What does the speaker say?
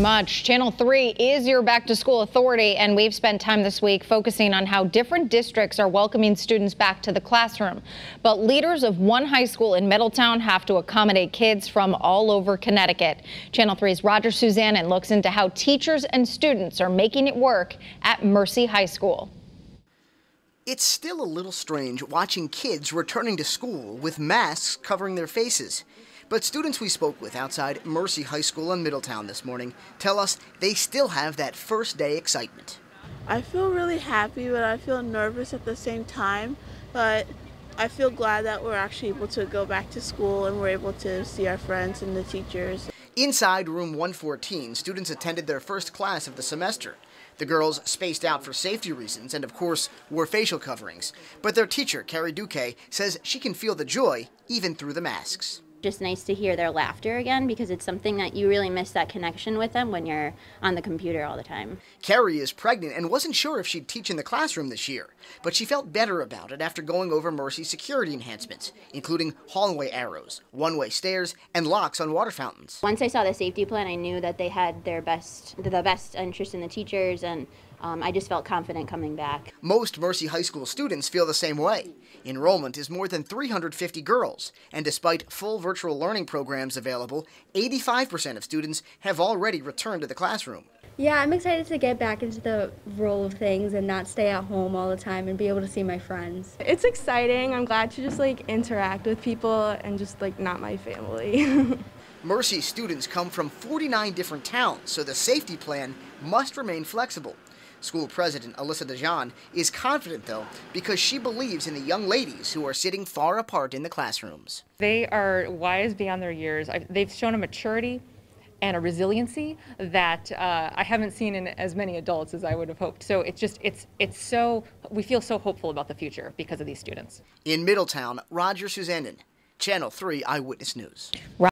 much. Channel 3 is your back to school authority, and we've spent time this week focusing on how different districts are welcoming students back to the classroom. But leaders of one high school in Middletown have to accommodate kids from all over Connecticut. Channel 3's Roger Susanin looks into how teachers and students are making it work at Mercy High School. It's still a little strange watching kids returning to school with masks covering their faces. But students we spoke with outside Mercy High School in Middletown this morning tell us they still have that first day excitement. I feel really happy, but I feel nervous at the same time. But I feel glad that we're actually able to go back to school and we're able to see our friends and the teachers. Inside room 114, students attended their first class of the semester. The girls spaced out for safety reasons and, of course, wore facial coverings. But their teacher, Carrie Duque, says she can feel the joy even through the masks just nice to hear their laughter again because it's something that you really miss that connection with them when you're on the computer all the time. Carrie is pregnant and wasn't sure if she'd teach in the classroom this year, but she felt better about it after going over Mercy's security enhancements, including hallway arrows, one-way stairs, and locks on water fountains. Once I saw the safety plan, I knew that they had their best, the best interest in the teachers and um, I just felt confident coming back. Most Mercy High School students feel the same way. Enrollment is more than 350 girls, and despite full virtual learning programs available, 85% of students have already returned to the classroom. Yeah, I'm excited to get back into the role of things and not stay at home all the time and be able to see my friends. It's exciting. I'm glad to just like interact with people and just like not my family. Mercy students come from 49 different towns, so the safety plan must remain flexible. School president Alyssa DeJean is confident, though, because she believes in the young ladies who are sitting far apart in the classrooms. They are wise beyond their years. They've shown a maturity and a resiliency that uh, I haven't seen in as many adults as I would have hoped. So it's just it's it's so we feel so hopeful about the future because of these students. In Middletown, Roger Susanin, Channel 3 Eyewitness News.